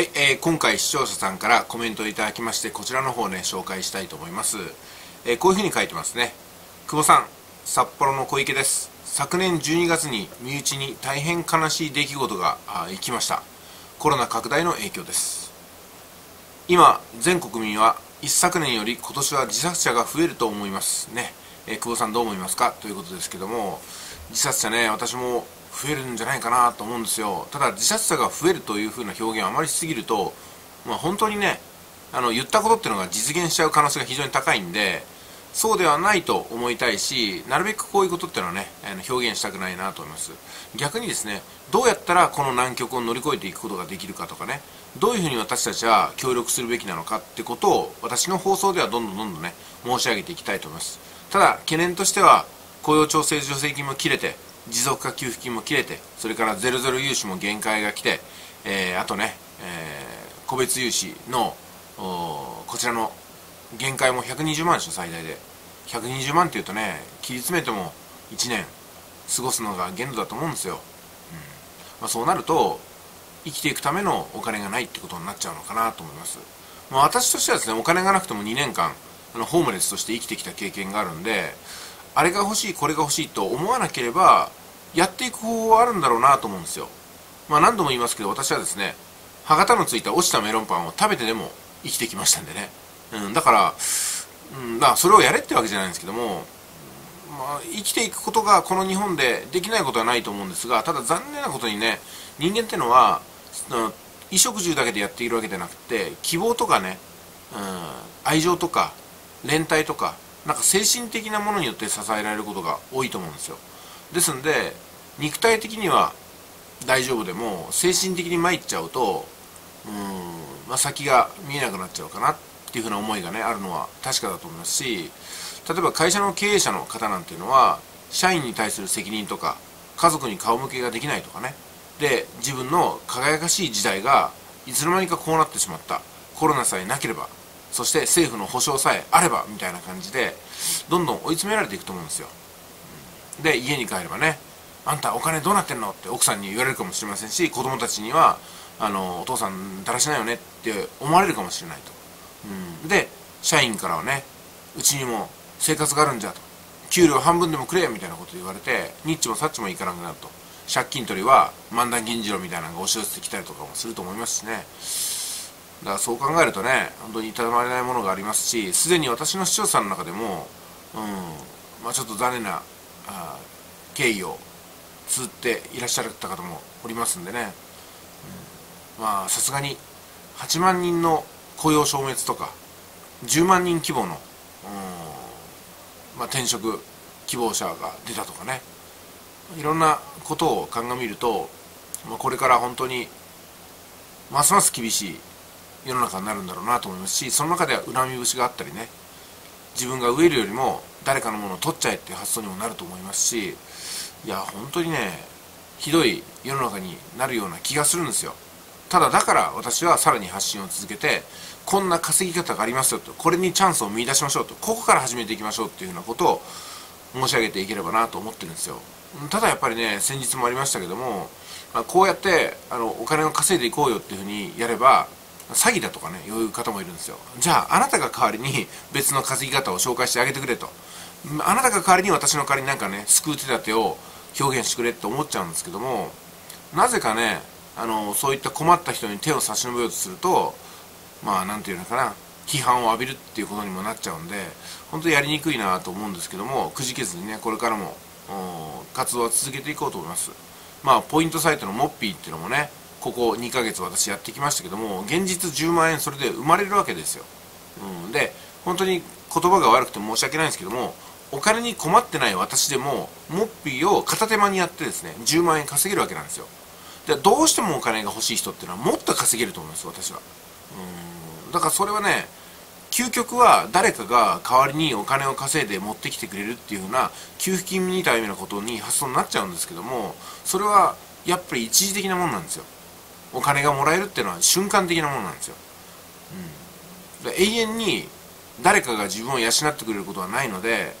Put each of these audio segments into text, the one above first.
はい、えー、今回視聴者さんからコメントをいただきましてこちらの方ね紹介したいと思います、えー、こういうふうに書いてますね。久保さん札幌の小池です。昨年12月に身内に大変悲しい出来事が起きました。コロナ拡大の影響です。今全国民は一昨年より今年は自殺者が増えると思いますね、えー、久保さんどう思いますか？ということですけども。自殺者ね私も増えるんじゃないかなと思うんですよ。ただ自殺者が増えるというふうな表現をあまりしすぎると、まあ、本当にねあの言ったことっていうのが実現しちゃう可能性が非常に高いんでそうではないと思いたいしなるべくこういうことっていうのはね表現したくないなと思います。逆にですねどうやったらこの難局を乗り越えていくことができるかとかねどういうふうに私たちは協力するべきなのかってことを私の放送ではどんどんどんどんね申し上げていきたいと思います。ただ懸念としては雇用調整助成金も切れて持続化給付金も切れてそれからゼロゼロ融資も限界が来て、えー、あとね、えー、個別融資のこちらの限界も120万でしょ最大で。120万っていうとね切り詰めても1年過ごすのが限度だと思うんですよ、うん。まあ、そうなると生きていくためのお金がないってことになっちゃうのかなと思います、まあ、私としてはですねお金がなくても2年間あのホームレスとして生きてきた経験があるんであれが欲しいこれが欲しいと思わなければやっていく方法はあるんだろうなと思うんですよ。まあ何度も言いますけど私はですね歯型のついた落ちたメロンパンを食べてでも生きてきましたんでね、うん、だから、うん、だそれをやれってわけじゃないんですけども、まあ、生きていくことがこの日本でできないことはないと思うんですがただ残念なことにね人間ってのは衣食住だけでやっているわけじゃなくて希望とかね、うん、愛情とか連帯とかなんか精神的なものによって支えられることが多いと思うんですよ。ですんで肉体的には大丈夫でも精神的に参っちゃうとうん、まあ、先が見えなくなっちゃうかなっていうふうな思いがねあるのは確かだと思いますし例えば会社の経営者の方なんていうのは社員に対する責任とか家族に顔向けができないとかね。で自分の輝かしい時代がいつの間にかこうなってしまった。コロナさえなければ。そして政府の保障さえあればみたいな感じでどんどん追い詰められていくと思うんですよ。で家に帰ればねあんたお金どうなってんのって奥さんに言われるかもしれませんし子供たちにはあのお父さんだらしないよねって思われるかもしれないと、うん、で社員からはねうちにも生活があるんじゃと。給料半分でもくれみたいなこと言われてニッチもサッチもいかなくなると。借金取りは漫談銀次郎みたいなのが押し寄せてきたりとかもすると思いますしね。だからそう考えるとね本当にたまれないものがありますしすでに私の視聴者の中でも、うんまあ、ちょっと残念なあ経緯を綴っていらっしゃった方もおりますんでね、うん、まあさすがに8万人の雇用消滅とか10万人規模の、うんまあ、転職希望者が出たとかね。いろんなことを鑑みると、まあ、これから本当にますます厳しい世の中になるんだろうなと思いますしその中では恨み節があったりね自分が飢えるよりも誰かのものを取っちゃえっていう発想にもなると思いますしいや本当にねひどい世の中になるような気がするんですよ。ただだから私はさらに発信を続けてこんな稼ぎ方がありますよとこれにチャンスを見出しましょうとここから始めていきましょうっていうふうなことを申し上げていければなと思ってるんですよ。ただやっぱりね先日もありましたけども、まあ、こうやってあのお金を稼いでいこうよっていうふうにやれば詐欺だとかねいう方もいるんですよ。じゃああなたが代わりに別の稼ぎ方を紹介してあげてくれと。あなたが代わりに私の代わりになんかね救う手立てを表現してくれって思っちゃうんですけどもなぜかねあのそういった困った人に手を差し伸べようとするとまあ何て言うのかな批判を浴びるっていうことにもなっちゃうんで本当にやりにくいなと思うんですけどもくじけずにねこれからも活動は続けていこうと思います。まあポイントサイトのモッピーっていうのもねここ2ヶ月私やってきましたけども現実10万円それで生まれるわけですよ、うん、で本当に言葉が悪くて申し訳ないんですけどもお金に困ってない私でもモッピーを片手間にやってですね10万円稼げるわけなんですよ。でどうしてもお金が欲しい人っていうのはもっと稼げると思います私は。うん。だからそれはね究極は誰かが代わりにお金を稼いで持ってきてくれるっていうふうな給付金みたいなことに発想になっちゃうんですけどもそれはやっぱり一時的なものなんですよ。お金がもらえるっていうのは瞬間的なものなんですよ、うん、永遠に誰かが自分を養ってくれることはないので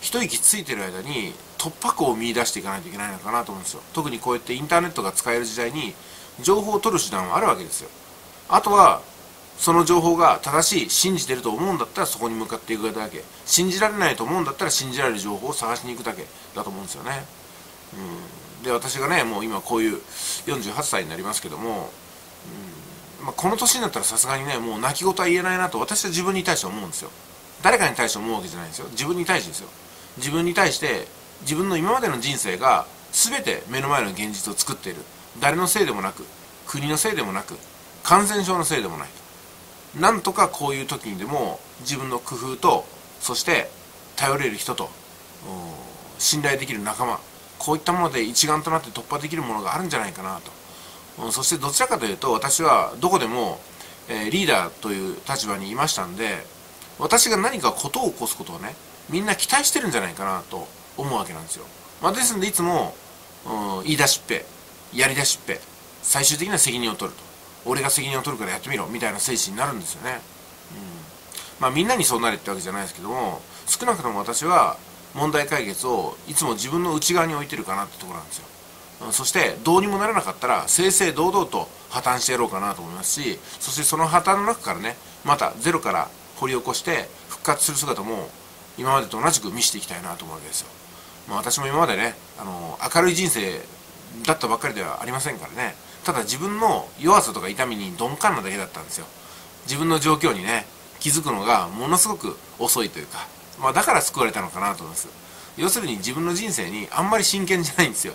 一息ついてる間に突破口を見出していかないといけないのかなと思うんですよ。特にこうやってインターネットが使える時代に情報を取る手段はあるわけですよ。あとはその情報が正しい信じてると思うんだったらそこに向かっていくだけ。信じられないと思うんだったら信じられる情報を探しに行くだけだと思うんですよね、うん、で私がねもう今こういう48歳になりますけども、うんまあ、この年になったらさすがにねもう泣き言は言えないなと私は自分に対して思うんですよ。誰かに対して思うわけじゃないんですよ。自分に対してですよ。自分に対して自分の今までの人生が全て目の前の現実を作っている。誰のせいでもなく国のせいでもなく感染症のせいでもない。なんとかこういう時にでも自分の工夫とそして頼れる人と信頼できる仲間こういったもので一丸となって突破できるものがあるんじゃないかなと。そしてどちらかというと私はどこでも、えー、リーダーという立場にいましたんで私が何か事を起こすことをねみんな期待してるんじゃないかなと思うわけなんですよ、まあ、ですのでいつも、うん、言い出しっぺやり出しっぺ最終的な責任を取ると。俺が責任を取るからやってみろみたいな精神になるんですよね、うん、まあみんなにそうなれってわけじゃないですけども少なくとも私は問題解決をいつも自分の内側に置いてるかなってところなんですよ。そしてどうにもならなかったら正々堂々と破綻してやろうかなと思いますしそしてその破綻の中からねまたゼロから掘り起こして復活する姿も今までと同じく見せていきたいなと思うわけですよ、まあ、私も今までねあの明るい人生だったばっかりではありませんからね。ただ自分の弱さとか痛みに鈍感なだけだったんですよ。自分の状況にね気づくのがものすごく遅いというか、まあ、だから救われたのかなと思います。要するに自分の人生にあんまり真剣じゃないんですよ。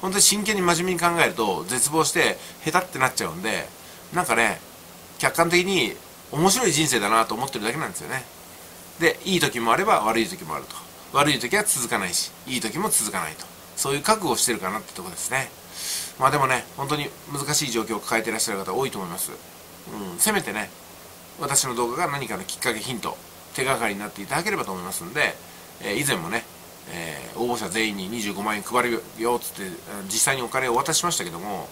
本当に真剣に真面目に考えると絶望して下手ってなっちゃうんでなんかね客観的に面白い人生だなと思ってるだけなんですよね。でいい時もあれば悪い時もあると。悪い時は続かないしいい時も続かないと。そういう覚悟をしてるかなってとこですね。まあでもね本当に難しい状況を抱えていらっしゃる方多いと思います、うん、せめてね私の動画が何かのきっかけヒント手がかりになっていただければと思いますんで、えー、以前もね、えー、応募者全員に25万円配るよっつって実際にお金を渡ししましたけども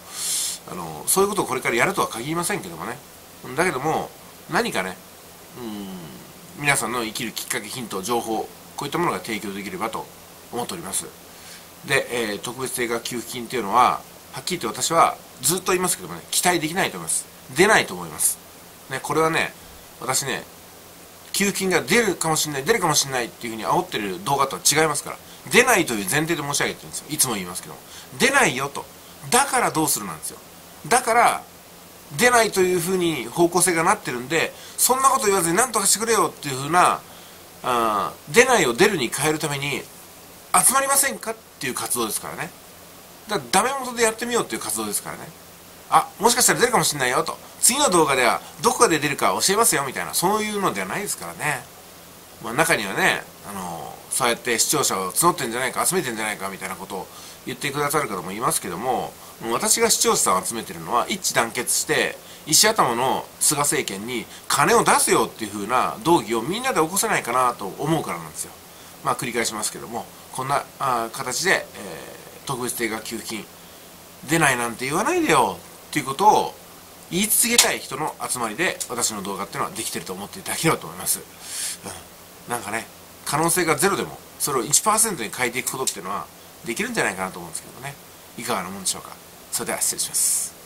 あのそういうことをこれからやるとは限りませんけどもね。だけども何かねうん皆さんの生きるきっかけヒント情報こういったものが提供できればと思っております。で、えー、特別定額給付金っていうのははっきり言って私はずっと言いますけどもね期待できないと思います。出ないと思います。ねこれはね私ね給付金が出るかもしれない出るかもしれないっていうふうに煽ってる動画とは違いますから。出ないという前提で申し上げてるんですよ。いつも言いますけど出ないよと。だからどうするなんですよ。だから出ないというふうに方向性がなってるんでそんなこと言わずに何とかしてくれよっていうふうなあ出ないを出るに変えるために集まりませんかっていう活動ですからね。だからダメ元でやってみようっていう活動ですからね。あもしかしたら出るかもしれないよと。次の動画ではどこかで出るか教えますよみたいなそういうのではないですからね、まあ、中にはねあのそうやって視聴者を募ってんじゃないか集めてんじゃないかみたいなことを言ってくださる方もいますけども私が視聴者さんを集めてるのは一致団結して石頭の菅政権に金を出すよっていう風な道義をみんなで起こせないかなと思うからなんですよ。まあ繰り返しますけどもこんなあ形で、えー、特別定額給付金出ないなんて言わないでよっていうことを言い続けたい人の集まりで私の動画っていうのはできてると思っていただければと思います、うん、なんかね可能性がゼロでもそれを1%に変えていくことっていうのはできるんじゃないかなと思うんですけどね。いかがなもんでしょうか。それでは失礼します。